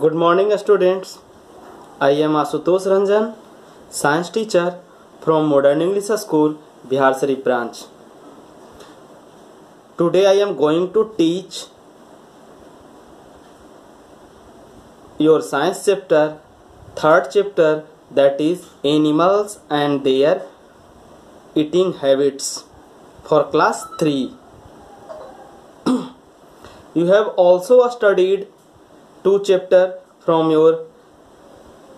Good morning, students. I am Ashutosh Ranjan, science teacher from Modern English School, Bihar Sharif branch. Today I am going to teach your science chapter, third chapter that is animals and their eating habits for class 3. you have also studied two chapter from your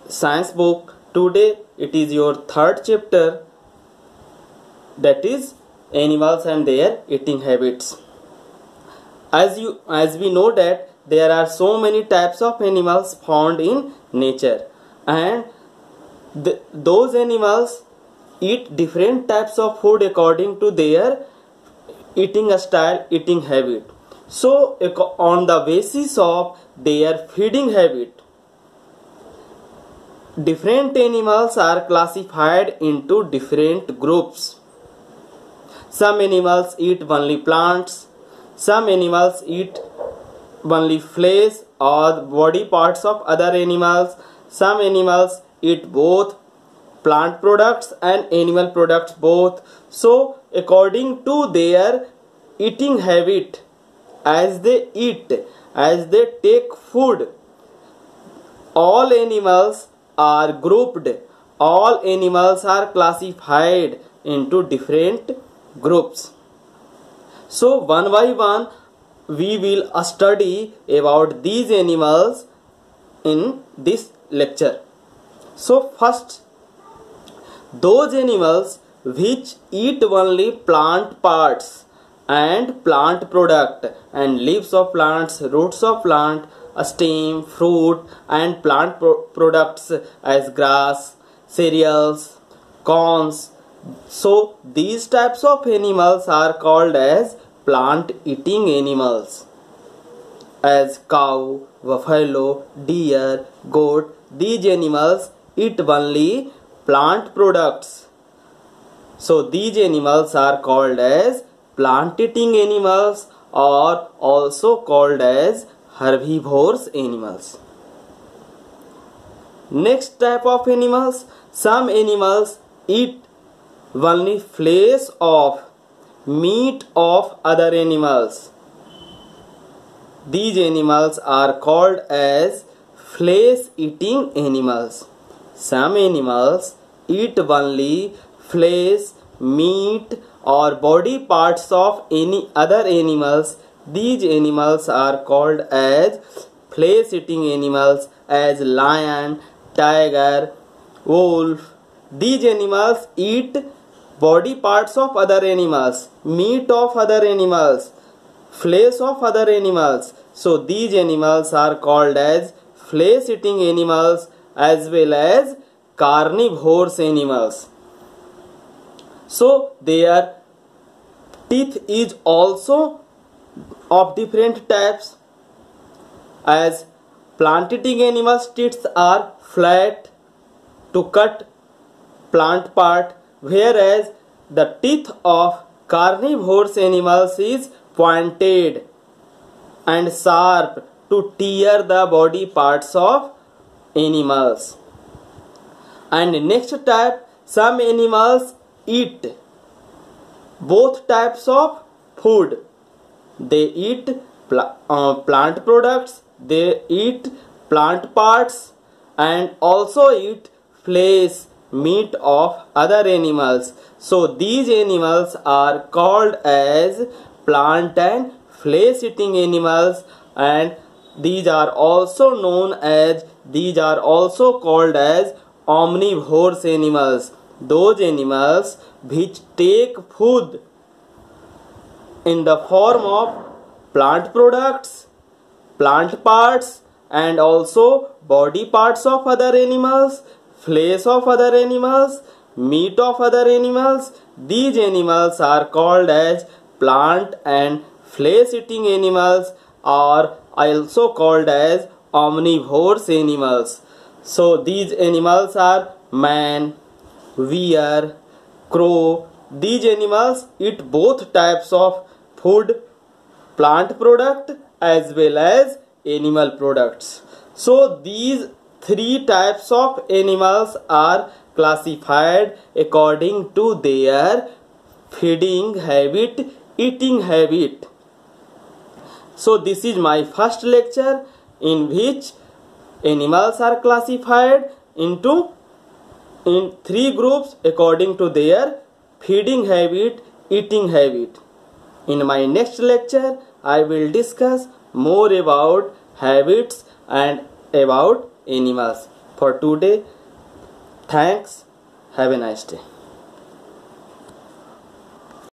science book. Today it is your third chapter. That is animals and their eating habits. As you as we know that there are so many types of animals found in nature and th- those animals eat different types of food according to their eating style eating habit. So on the basis of their feeding habit. Different animals are classified into different groups. Some animals eat only plants. Some animals eat only flesh or body parts of other animals. Some animals eat both plant products and animal products both. So according to their eating habit as they eat as they take food. All animals are grouped. All animals are classified into different groups. So one by one we will study about these animals in this lecture. So first those animals which eat only plant parts and plant product and leaves of plants roots of plant stem fruit and plant pro- products as grass cereals corns. So these types of animals are called as plant eating animals. As cow buffalo deer goat these animals eat only plant products. So these animals are called as plant eating animals or also called as herbivores animals. Next type of animals some animals eat only flesh of meat of other animals. These animals are called as flesh eating animals. Some animals eat only flesh meat or body parts of any other animals. These animals are called as flesh eating animals as lion tiger wolf. These animals eat body parts of other animals meat of other animals flesh of other animals. So these animals are called as flesh eating animals as well as carnivorous animals so their teeth is also of different types. As plant eating animals teeth are flat to cut plant part whereas the teeth of carnivorous animals is pointed and sharp to tear the body parts of animals. And next type some animals eat both types of food. They eat pl- uh, plant products they eat plant parts and also eat flesh meat of other animals. So these animals are called as plant and flesh eating animals and these are also known as these are also called as omnivorous animals those animals which take food in the form of plant products plant parts and also body parts of other animals flesh of other animals meat of other animals. These animals are called as plant and flesh eating animals are also called as omnivorous animals. So these animals are man deer crow these animals eat both types of food plant product as well as animal products So these three types of animals are classified according to their feeding habit, eating habit. So this is my first lecture in which animals are classified into in three groups according to their feeding habit, eating habit. In my next lecture, I will discuss more about habits and about animals. For today, thanks. Have a nice day.